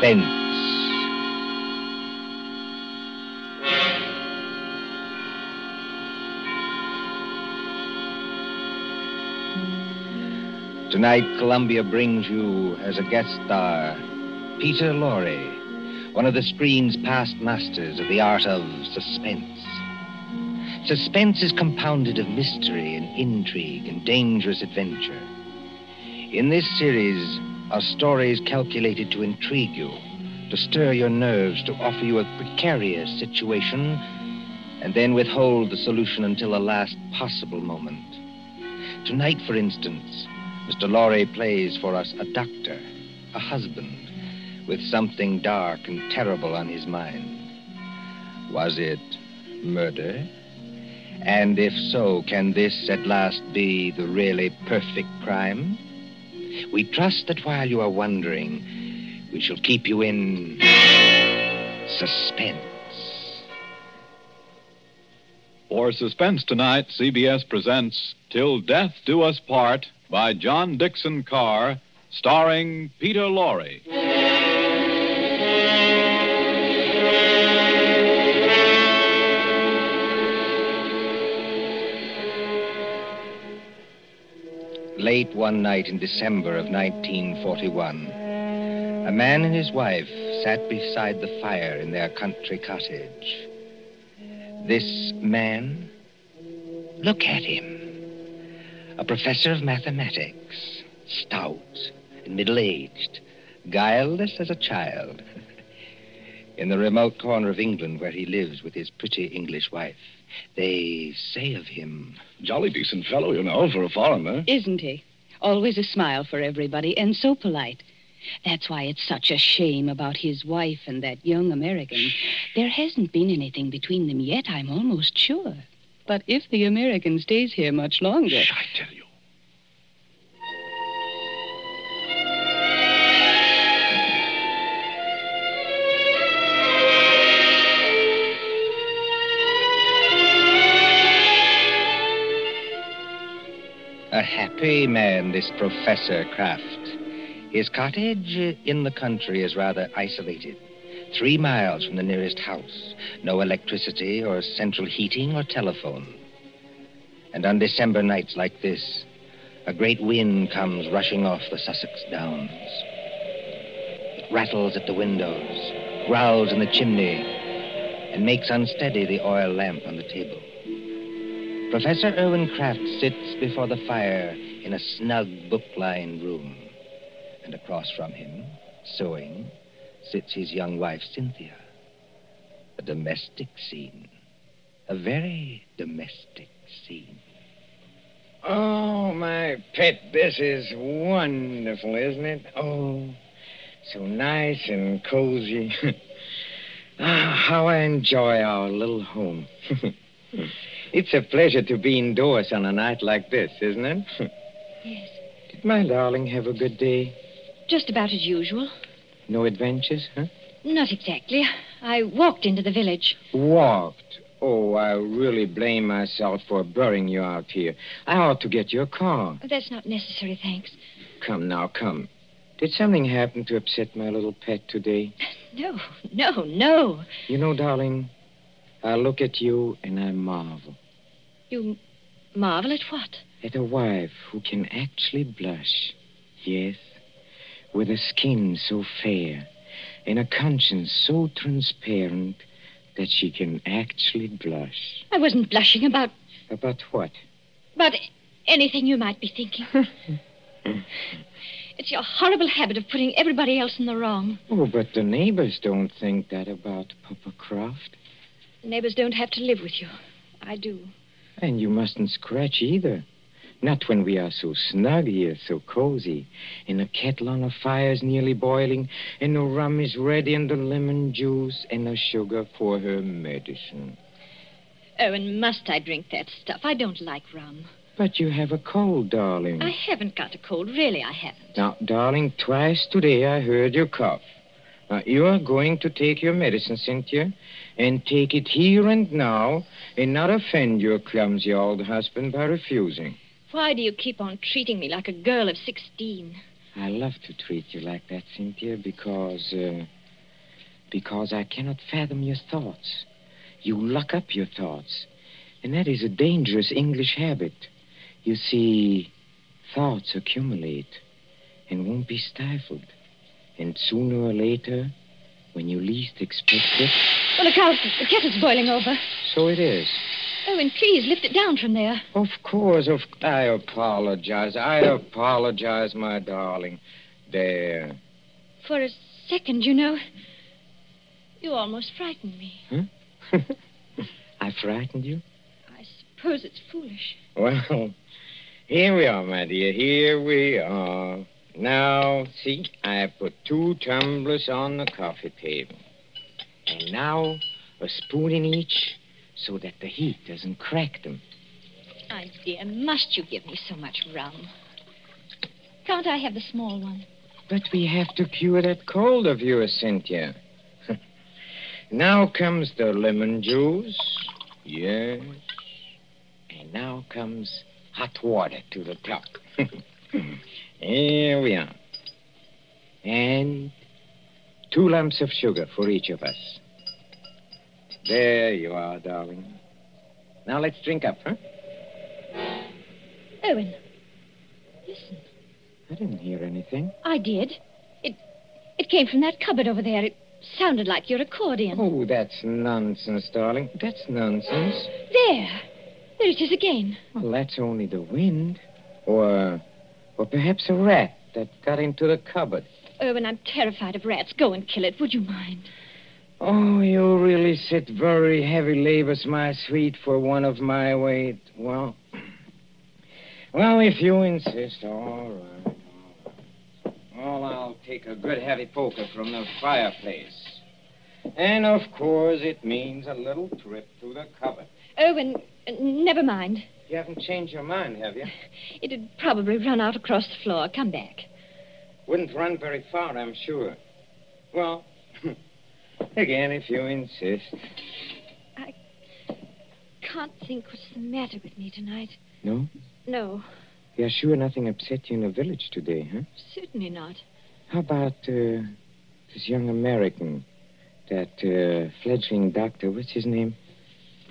Suspense. Tonight, Columbia brings you as a guest star Peter Lorre, one of the screen's past masters of the art of suspense. Suspense is compounded of mystery and intrigue and dangerous adventure. In this series are stories calculated to intrigue you, to stir your nerves, to offer you a precarious situation, and then withhold the solution until the last possible moment. Tonight, for instance, Mr. Lorre plays for us a doctor, a husband, with something dark and terrible on his mind. Was it murder? And if so, can this at last be the really perfect crime? We trust that while you are wondering, we shall keep you in suspense. For Suspense tonight, CBS presents Till Death Do Us Part by John Dickson Carr, starring Peter Lorre. Late one night in December of 1941, a man and his wife sat beside the fire in their country cottage. This man, look at him. A professor of mathematics, stout and middle aged, guileless as a child. In the remote corner of England where he lives with his pretty English wife, they say of him. Jolly decent fellow, you know, for a foreigner. Isn't he? Always a smile for everybody and so polite. That's why it's such a shame about his wife and that young American. There hasn't been anything between them yet, I'm almost sure. But if the American stays here much longer. Shh, I tell you. Happy man, this Professor Kraft. His cottage in the country is rather isolated. Three miles from the nearest house. No electricity or central heating or telephone. And on December nights like this, a great wind comes rushing off the Sussex Downs. It rattles at the windows, growls in the chimney, and makes unsteady the oil lamp on the table. Professor Irwin Kraft sits before the fire in a snug book lined room. And across from him, sewing, sits his young wife, Cynthia. A domestic scene. A very domestic scene. Oh, my pet, this is wonderful, isn't it? Oh, so nice and cozy. ah, how I enjoy our little home. it's a pleasure to be indoors on a night like this, isn't it? Yes. Did my darling have a good day? Just about as usual. No adventures, huh? Not exactly. I walked into the village. Walked. Oh, I really blame myself for burying you out here. I ought to get your car. Oh, that's not necessary, thanks. Come now, come. Did something happen to upset my little pet today? No, no, no. You know, darling, I look at you and I marvel You marvel at what? At a wife who can actually blush. Yes, with a skin so fair and a conscience so transparent that she can actually blush. I wasn't blushing about About what? about anything you might be thinking. it's your horrible habit of putting everybody else in the wrong. Oh, but the neighbors don't think that about Papa Croft. The neighbors don't have to live with you. I do. And you mustn't scratch either. Not when we are so snug here, so cozy, and the kettle on the fire's nearly boiling, and the rum is ready, and the lemon juice, and the sugar for her medicine. Oh, and must I drink that stuff? I don't like rum. But you have a cold, darling. I haven't got a cold. Really, I haven't. Now, darling, twice today I heard you cough. Now, you are going to take your medicine, Cynthia, and take it here and now, and not offend your clumsy old husband by refusing. Why do you keep on treating me like a girl of 16? I love to treat you like that, Cynthia, because, uh, because I cannot fathom your thoughts. You lock up your thoughts. And that is a dangerous English habit. You see, thoughts accumulate and won't be stifled. And sooner or later, when you least expect it, Oh, look out. The kettle's boiling over. so it is. Oh, Owen, please lift it down from there. Of course, of I apologize. I apologize, my darling. There. For a second, you know, you almost frightened me. Huh? I frightened you? I suppose it's foolish. Well, here we are, my dear. Here we are. Now, see, I have put two tumblers on the coffee table. And now, a spoon in each so that the heat doesn't crack them. My dear, must you give me so much rum? Can't I have the small one? But we have to cure that cold of yours, Cynthia. now comes the lemon juice. Yes. And now comes hot water to the top. Here we are. And two lumps of sugar for each of us. There you are, darling. Now let's drink up, huh? Owen, listen. I didn't hear anything. I did. It it came from that cupboard over there. It sounded like your accordion. Oh, that's nonsense, darling. That's nonsense. There. There it is again. Well, that's only the wind. Or, or perhaps a rat that got into the cupboard. Owen, I'm terrified of rats. Go and kill it, would you mind? Oh, you really sit very heavy labors, my sweet, for one of my weight. Well, well, if you insist, all right. All right. Well, I'll take a good heavy poker from the fireplace. And of course, it means a little trip to the cupboard. Owen, uh, never mind. You haven't changed your mind, have you? It'd probably run out across the floor. Come back. Wouldn't run very far, I'm sure. Well, again, if you insist. I can't think what's the matter with me tonight. No? No, You're sure nothing upset you in the village today, huh? certainly not. How about uh, this young American, that uh, fledgling doctor? What's his name?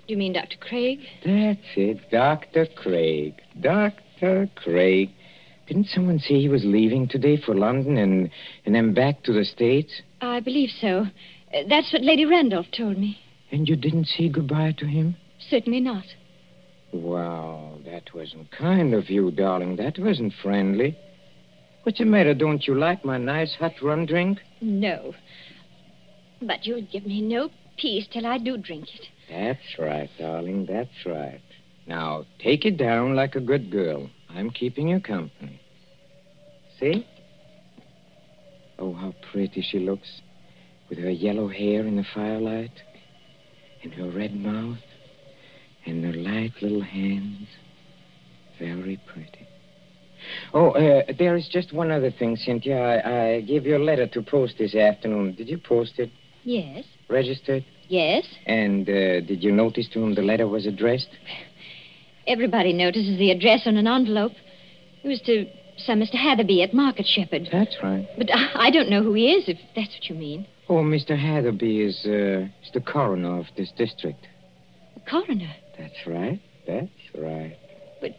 Do you mean Dr. Craig? That's it, Dr. Craig. Dr. Craig. Didn't someone say he was leaving today for London and, and then back to the States? I believe so. That's what Lady Randolph told me. And you didn't say goodbye to him? Certainly not. Wow, that wasn't kind of you, darling. That wasn't friendly. What's the matter? Don't you like my nice hot rum drink? No. But you'll give me no peace till I do drink it. That's right, darling. That's right. Now, take it down like a good girl. I'm keeping you company. See? Oh, how pretty she looks. With her yellow hair in the firelight, and her red mouth, and her light little hands. Very pretty. Oh, uh, there is just one other thing, Cynthia. I, I gave you a letter to post this afternoon. Did you post it? Yes. Registered? Yes. And uh, did you notice to whom the letter was addressed? Everybody notices the address on an envelope. It was to some Mr. Hatherby at Market Shepherd. That's right. But I, I don't know who he is, if that's what you mean. Oh, Mr. Hatherby is, uh, is the coroner of this district. The coroner. That's right. That's right. But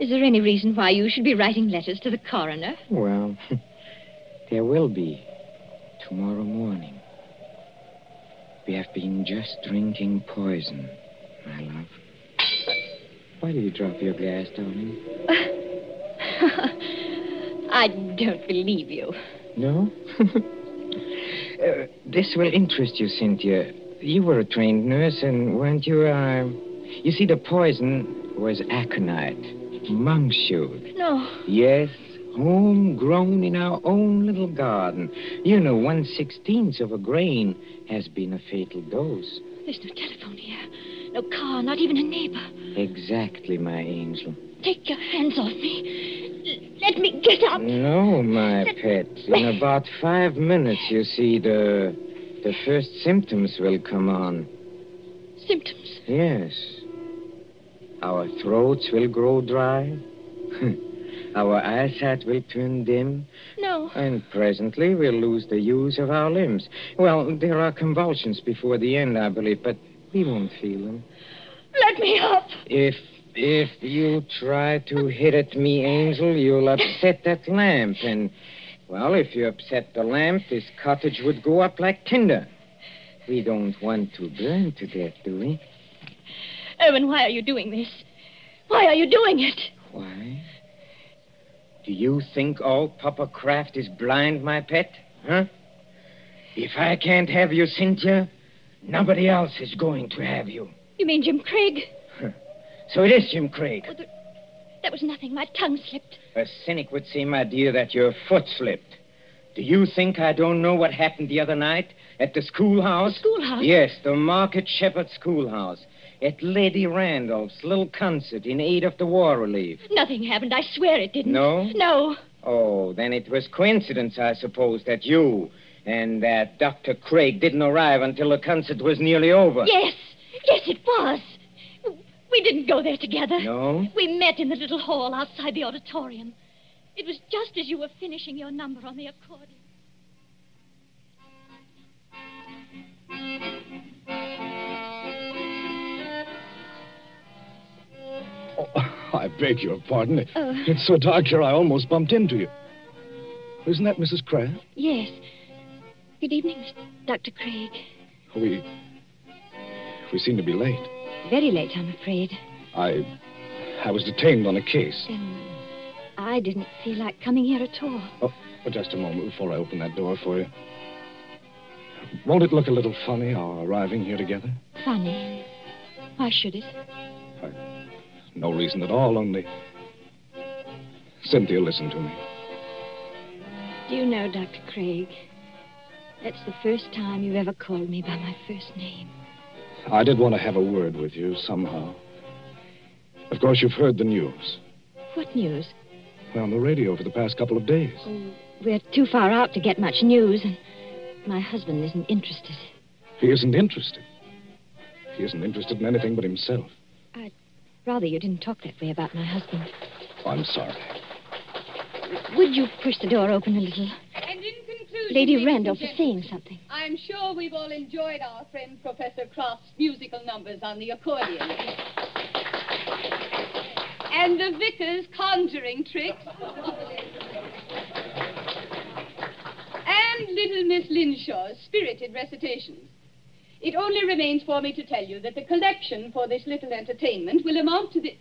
is there any reason why you should be writing letters to the coroner? Well, there will be tomorrow morning. We have been just drinking poison, my love. Why did you drop your glass, darling? I don't believe you. No? uh, this will interest you, Cynthia. You were a trained nurse, and weren't you, uh... You see, the poison was aconite, monk's shoot. No. Yes, homegrown in our own little garden. You know, one sixteenth of a grain has been a fatal dose. There's no telephone here. No car, not even a neighbor. Exactly, my angel. Take your hands off me. Let me get up. No, my pet. In about five minutes, you see, the the first symptoms will come on. Symptoms. Yes. Our throats will grow dry. Our eyesight will turn dim, No. and presently we'll lose the use of our limbs. Well, there are convulsions before the end, I believe, but we won't feel them. Let me up. If if you try to hit at me, Angel, you'll upset that lamp, and well, if you upset the lamp, this cottage would go up like tinder. We don't want to burn to death, do we? Erwin, why are you doing this? Why are you doing it? Why? Do you think all Papa Kraft is blind, my pet? Huh? If I can't have you, Cynthia, nobody else is going to have you. You mean Jim Craig? So it is Jim Craig. Oh, there- that was nothing. My tongue slipped. A cynic would say, my dear, that your foot slipped. Do you think I don't know what happened the other night at the schoolhouse? The schoolhouse? Yes, the Market Shepherd Schoolhouse. At Lady Randolph's little concert in aid of the war relief. Nothing happened. I swear it didn't. No? No. Oh, then it was coincidence, I suppose, that you and that Dr. Craig didn't arrive until the concert was nearly over. Yes. Yes, it was. We didn't go there together. No? We met in the little hall outside the auditorium. It was just as you were finishing your number on the accordion. Oh, I beg your pardon. Uh. It's so dark here, I almost bumped into you. Isn't that Mrs. Craig? Yes. Good evening, Dr. Craig. We. We seem to be late. Very late, I'm afraid. I. I was detained on a case. Then I didn't feel like coming here at all. Oh, oh, just a moment before I open that door for you. Won't it look a little funny, our arriving here together? Funny. Why should it? No reason at all, only. Cynthia, listen to me. Do you know, Dr. Craig? That's the first time you've ever called me by my first name. I did want to have a word with you somehow. Of course, you've heard the news. What news? Well, on the radio for the past couple of days. Oh, we're too far out to get much news, and my husband isn't interested. He isn't interested. He isn't interested in anything but himself. I'd rather, you didn't talk that way about my husband. Oh, I'm sorry. Would you push the door open a little? And in conclusion, Lady Randolph is saying something. I'm sure we've all enjoyed our friend Professor Croft's musical numbers on the accordion. And the vicar's conjuring tricks. and little Miss Linshaw's spirited recitations. It only remains for me to tell you that the collection for this little entertainment will amount to the.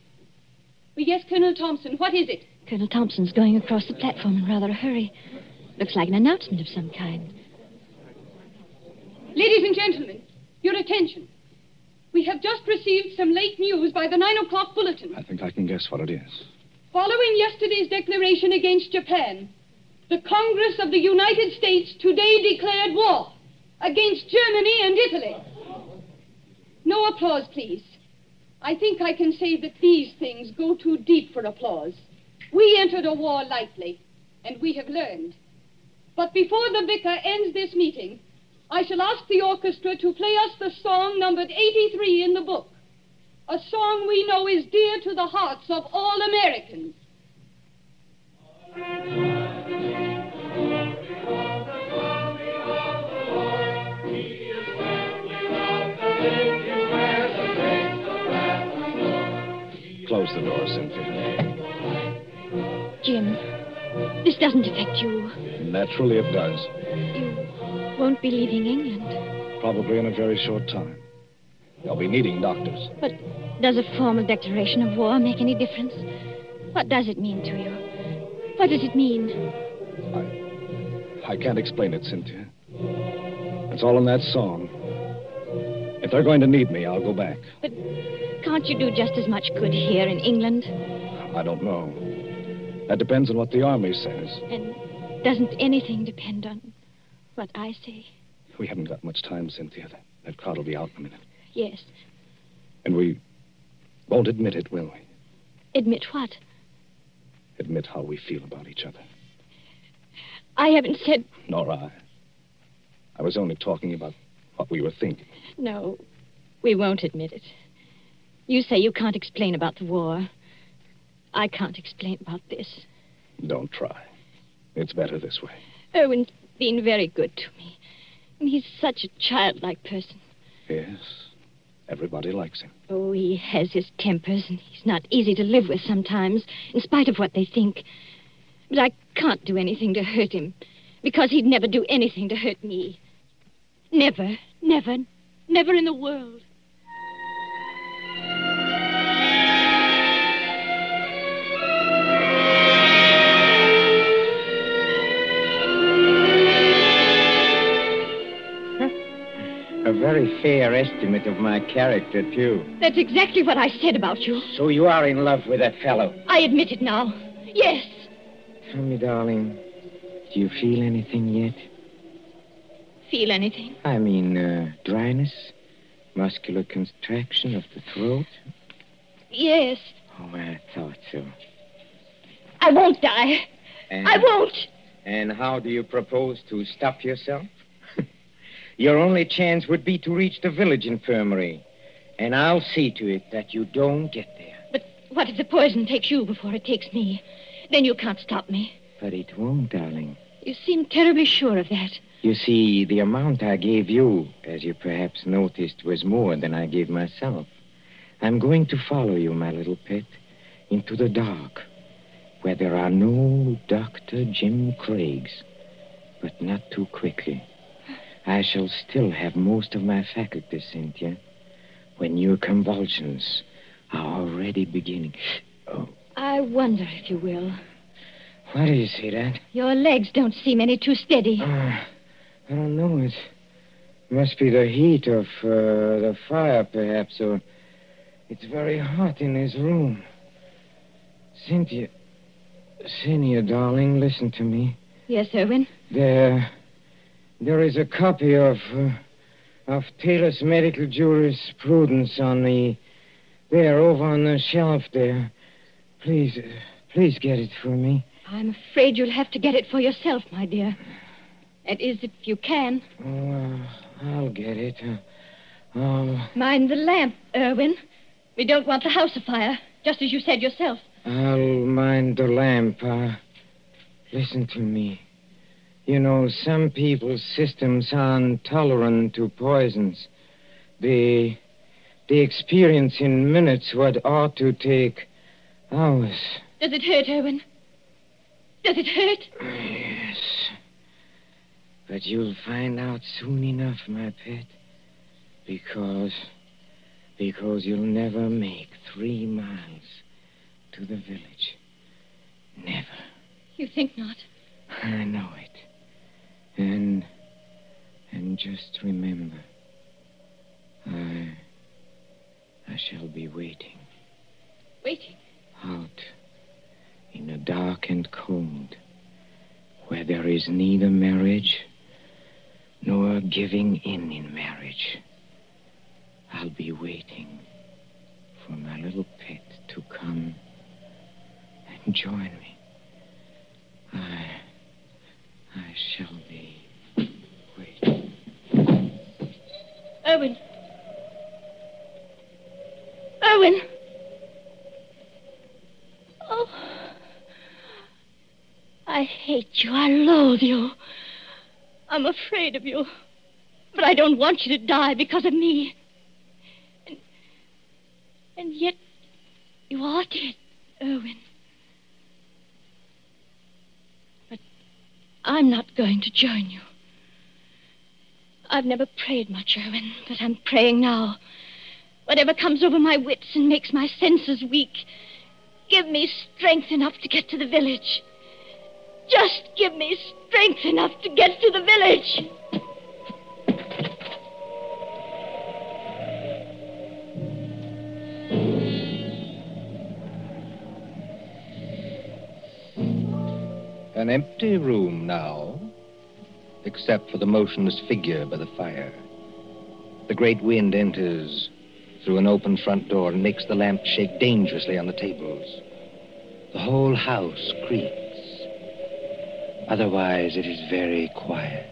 Well, yes, Colonel Thompson, what is it? Colonel Thompson's going across the platform in rather a hurry. Looks like an announcement of some kind. Ladies and gentlemen, your attention. We have just received some late news by the nine o'clock bulletin. I think I can guess what it is. Following yesterday's declaration against Japan, the Congress of the United States today declared war against Germany and Italy. No applause, please. I think I can say that these things go too deep for applause. We entered a war lightly, and we have learned. But before the vicar ends this meeting, I shall ask the orchestra to play us the song numbered 83 in the book. A song we know is dear to the hearts of all Americans. This doesn't affect you. Naturally, it does. You won't be leaving England. Probably in a very short time. They'll be needing doctors. But does a formal declaration of war make any difference? What does it mean to you? What does it mean? I I can't explain it, Cynthia. It's all in that song. If they're going to need me, I'll go back. But can't you do just as much good here in England? I don't know. That depends on what the army says. And doesn't anything depend on what I say? We haven't got much time, Cynthia. That, that crowd will be out in a minute. Yes. And we won't admit it, will we? Admit what? Admit how we feel about each other. I haven't said Nor I. I was only talking about what we were thinking. no. We won't admit it. You say you can't explain about the war. I can't explain about this. Don't try. It's better this way. Erwin's been very good to me. And he's such a childlike person. Yes. Everybody likes him. Oh, he has his tempers, and he's not easy to live with sometimes, in spite of what they think. But I can't do anything to hurt him, because he'd never do anything to hurt me. Never, never, never in the world. Very fair estimate of my character, too. That's exactly what I said about you. So you are in love with that fellow. I admit it now. Yes. Tell me, darling, do you feel anything yet? Feel anything? I mean, uh, dryness? Muscular contraction of the throat? Yes. Oh, I thought so. I won't die. And, I won't. And how do you propose to stop yourself? Your only chance would be to reach the village infirmary. And I'll see to it that you don't get there. But what if the poison takes you before it takes me? Then you can't stop me. But it won't, darling. You seem terribly sure of that. You see, the amount I gave you, as you perhaps noticed, was more than I gave myself. I'm going to follow you, my little pet, into the dark, where there are no Dr. Jim Craigs, but not too quickly. I shall still have most of my faculties, Cynthia, when your convulsions are already beginning. Oh, I wonder if you will. why do you say that? Your legs don't seem any too steady. Uh, I don't know. It must be the heat of uh, the fire, perhaps, or it's very hot in this room. Cynthia, Cynthia, darling, listen to me. Yes, Irwin? There, there is a copy of uh, of Taylor's medical jurisprudence on the there over on the shelf there. Please, uh, please get it for me. I'm afraid you'll have to get it for yourself, my dear. That is, if you can. Oh, uh, I'll get it. Uh, I'll, Mind the lamp, Erwin. We don't want the house afire, just as you said yourself. I'll mind the lamp. Uh, listen to me. You know, some people's systems aren't tolerant to poisons. They, they experience in minutes what ought to take hours. Does it hurt, Owen? Does it hurt? Yes. But you'll find out soon enough, my pet. Because. Because you'll never make three miles to the village. Never. You think not? I know it. And. And just remember. I. I shall be waiting Waiting. out in the dark and cold, where there is neither marriage nor giving in in marriage. I'll be waiting for my little pet to come and join me. I. I shall be waiting. Erwin. Erwin. Oh. I hate you. I loathe you. I'm afraid of you. But I don't want you to die because of me. And, and yet, you are dead, Erwin. I'm not going to join you. I've never prayed much, Erwin, but I'm praying now. Whatever comes over my wits and makes my senses weak, give me strength enough to get to the village. Just give me strength enough to get to the village. Empty room now, except for the motionless figure by the fire. The great wind enters through an open front door and makes the lamp shake dangerously on the tables. The whole house creaks. Otherwise, it is very quiet.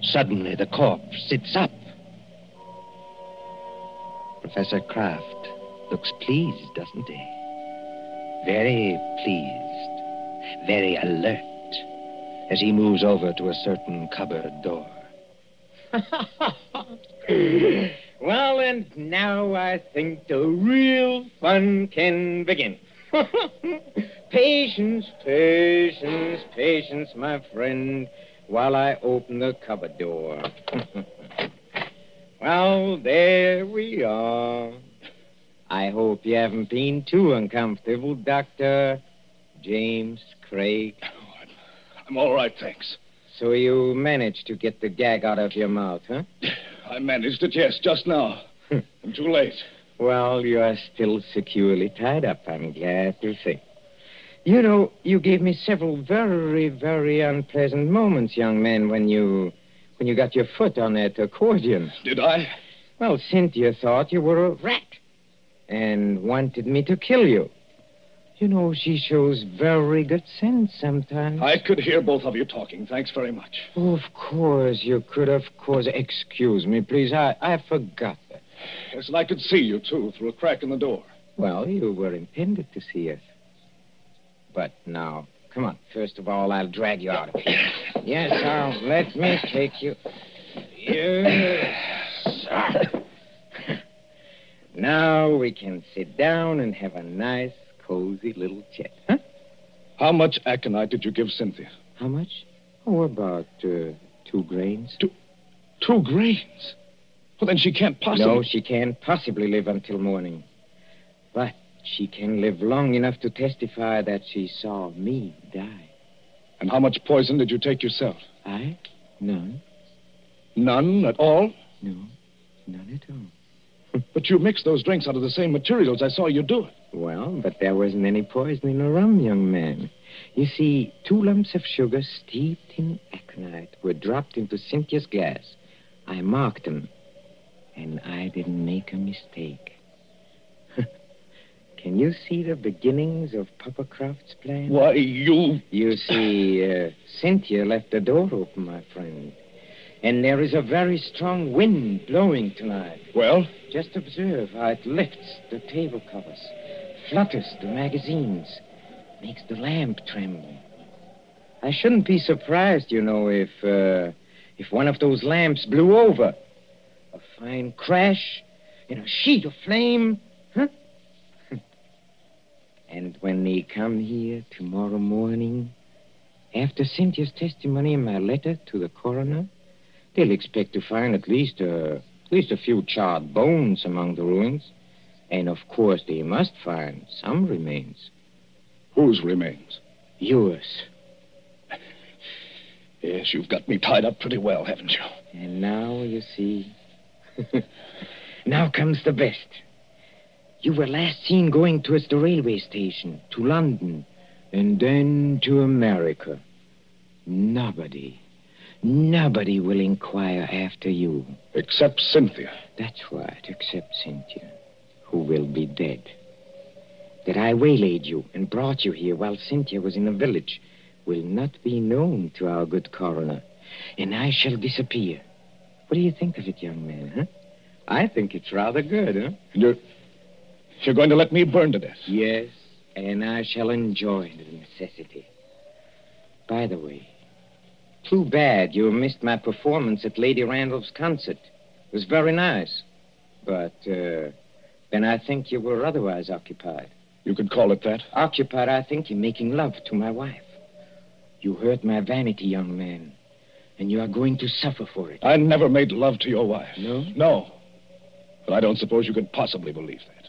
Suddenly, the corpse sits up. Professor Kraft looks pleased, doesn't he? Very pleased. Very alert, as he moves over to a certain cupboard door. well, and now I think the real fun can begin. patience, patience, patience, my friend, while I open the cupboard door. well, there we are. I hope you haven't been too uncomfortable, Dr. James Craig. I'm all right, thanks. So you managed to get the gag out of your mouth, huh? I managed it, yes, just now. Hmm. I'm too late. Well, you are still securely tied up, I'm glad to see. You know, you gave me several very, very unpleasant moments, young man, when you when you got your foot on that accordion. Did I? Well, Cynthia thought you were a rat and wanted me to kill you. You know, she shows very good sense sometimes. I could hear both of you talking. Thanks very much. Oh, of course, you could, of course. Excuse me, please. I, I forgot that. Yes, and I could see you, too, through a crack in the door. Well, you were intended to see us. But now, come on. First of all, I'll drag you out of here. Yes, now, let me take you. Yes. Now we can sit down and have a nice, cozy little chat. Huh? How much aconite did you give Cynthia? How much? Oh, about uh, two grains. Two, two grains? Well, then she can't possibly. No, she can't possibly live until morning. But she can live long enough to testify that she saw me die. And how much poison did you take yourself? I? None. None at all? No, none at all. But you mixed those drinks out of the same materials. I saw you do it. Well, but there wasn't any poison in the rum, young man. You see, two lumps of sugar steeped in aconite were dropped into Cynthia's glass. I marked them, and I didn't make a mistake. Can you see the beginnings of Papa Croft's plan? Why, you. You see, uh, Cynthia left the door open, my friend. And there is a very strong wind blowing tonight. Well? Just observe how it lifts the table covers, flutters the magazines, makes the lamp tremble. I shouldn't be surprised, you know, if uh, if one of those lamps blew over. A fine crash in a sheet of flame, huh? and when they come here tomorrow morning, after Cynthia's testimony in my letter to the coroner, they'll expect to find at least a, at least a few charred bones among the ruins. And of course, they must find some remains. Whose remains? Yours. Yes, you've got me tied up pretty well, haven't you? And now, you see. now comes the best. You were last seen going towards the railway station, to London, and then to America. Nobody, nobody will inquire after you. Except Cynthia. That's right, except Cynthia, who will be dead. That I waylaid you and brought you here while Cynthia was in the village will not be known to our good coroner, and I shall disappear. What do you think of it, young man, huh? I think it's rather good, huh? You're. You're going to let me burn to death? Yes, and I shall enjoy the necessity. By the way, too bad you missed my performance at Lady Randolph's concert. It was very nice. But uh, then I think you were otherwise occupied. You could call it that. Occupied, I think, in making love to my wife. You hurt my vanity, young man, and you are going to suffer for it. I never made love to your wife. No? No. But I don't suppose you could possibly believe that.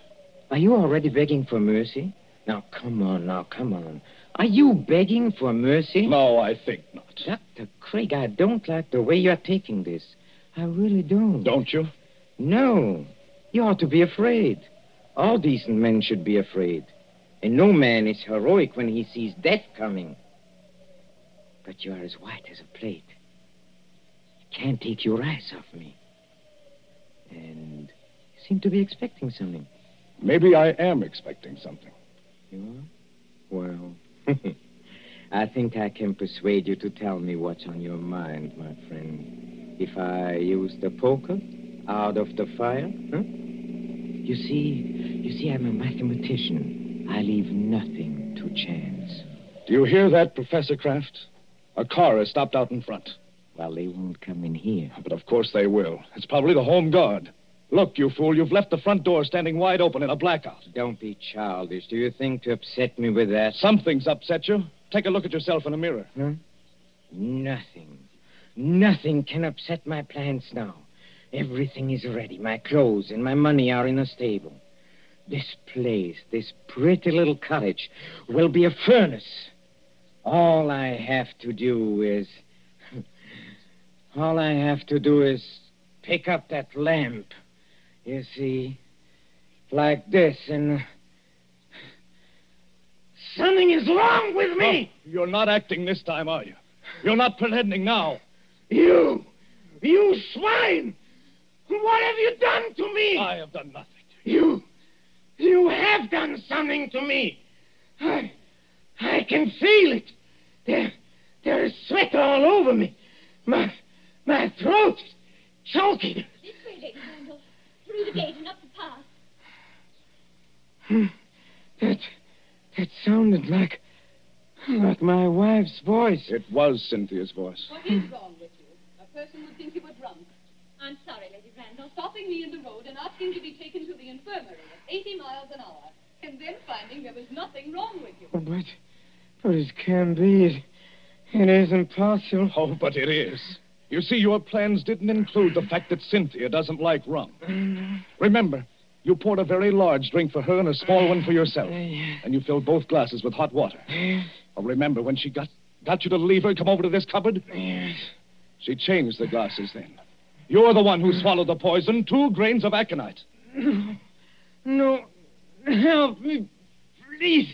Are you already begging for mercy? Now, come on, now, come on. Are you begging for mercy? No, I think not. Dr. Craig, I don't like the way you're taking this. I really don't. Don't you? No. You ought to be afraid. All decent men should be afraid. And no man is heroic when he sees death coming. But you are as white as a plate. You can't take your eyes off me. And you seem to be expecting something. Maybe I am expecting something. You are? Well, I think I can persuade you to tell me what's on your mind, my friend. If I use the poker out of the fire, huh? You see, you see, I'm a mathematician. I leave nothing to chance. Do you hear that, Professor Kraft? A car has stopped out in front. Well, they won't come in here. But of course they will. It's probably the home guard. Look, you fool, you've left the front door standing wide open in a blackout. Don't be childish. Do you think to upset me with that? Something's upset you. Take a look at yourself in a mirror. Huh? Nothing. Nothing can upset my plans now. Everything is ready. My clothes and my money are in the stable. This place, this pretty little cottage, will be a furnace. All I have to do is. All I have to do is pick up that lamp. You see? Like this, and. Something is wrong with me! Oh, you're not acting this time, are you? You're not pretending now. You! You swine! What have you done to me? I have done nothing. You. You have done something to me. I. I can feel it. There. There is sweat all over me. My. My throat is choking. This way, Lady Randolph. Through the gate and up the path. Hmm. That. That sounded like. Like my wife's voice. It was Cynthia's voice. What is wrong with you? A person would think you were drunk. I'm sorry, Lady Randolph. Stopping me in the road and asking to be taken to the infirmary at 80 miles an hour. And then finding there was nothing wrong with you. But. But it can be. It, it isn't possible. Oh, but it is. You see, your plans didn't include the fact that Cynthia doesn't like rum. Remember, you poured a very large drink for her and a small one for yourself. And you filled both glasses with hot water. Oh, remember when she got, got you to leave her and come over to this cupboard? Yes. She changed the glasses then. You're the one who swallowed the poison, two grains of aconite. No. No. Help me. Please.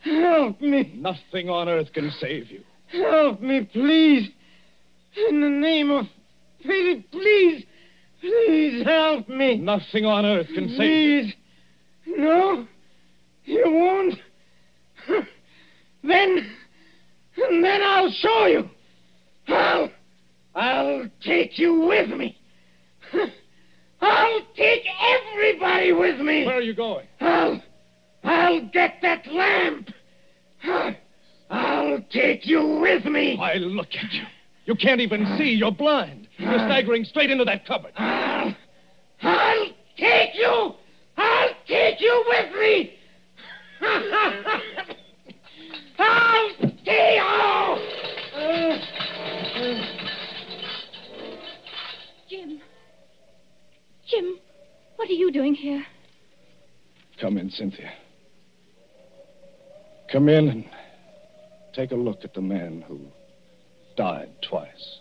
Help me. Nothing on earth can save you. Help me, please. In the name of pity, please. Please help me. Nothing on earth can save you. Please. No. You won't. Then. Then I'll show you. I'll. I'll take you with me. I'll take everybody with me. Where are you going? I'll. I'll get that lamp. I'll take you with me. Why, look at you. You can't even see. You're blind. You're staggering straight into that cupboard. I'll. I'll take you. I'll take you with me. I'll take you. Jim. Jim, what are you doing here? Come in, Cynthia. Come in and take a look at the man who died twice.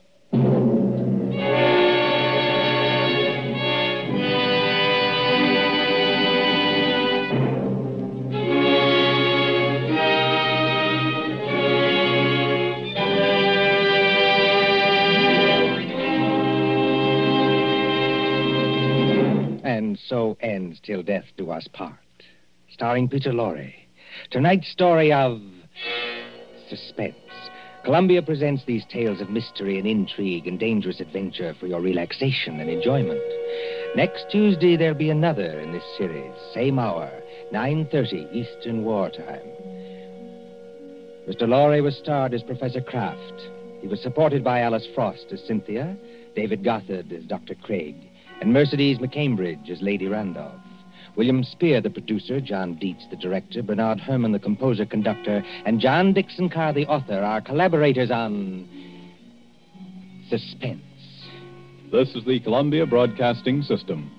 And so ends Till Death Do Us Part, starring Peter Lorre. Tonight's story of suspense. Columbia presents these tales of mystery and intrigue and dangerous adventure for your relaxation and enjoyment. Next Tuesday there'll be another in this series, same hour, 9:30 Eastern Wartime. Mr. Lorre was starred as Professor Kraft. He was supported by Alice Frost as Cynthia, David Gothard as Dr. Craig, and Mercedes McCambridge as Lady Randolph. William Spier, the producer, John Dietz, the director, Bernard Herrmann, the composer conductor, and John Dickson Carr, the author, are collaborators on Suspense. This is the Columbia Broadcasting System.